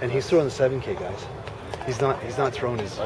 and he's throwing the 7K, guys. He's not. He's not throwing his.